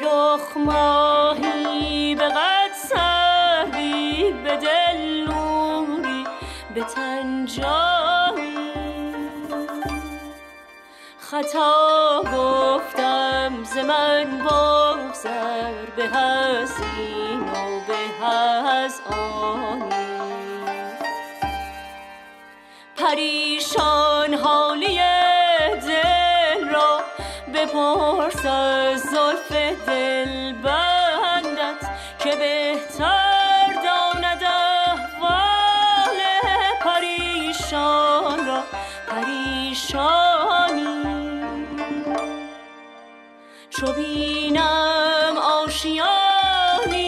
رخ ماهی به قد سردی به دل نوری به تنجانی خطا گفتم ز من بگذر به از و به از آنی. پریشان حالی دل را بپرس از زلف دل بندت که بهتر داند احوال پریشان را. پریشانی. چو بینم آشیانی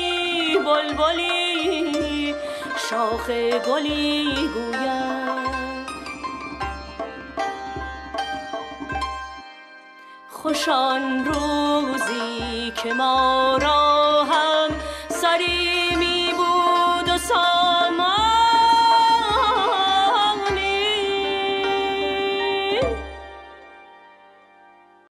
بلبلی شاخ گلی گویم. خوشان روزی که ما را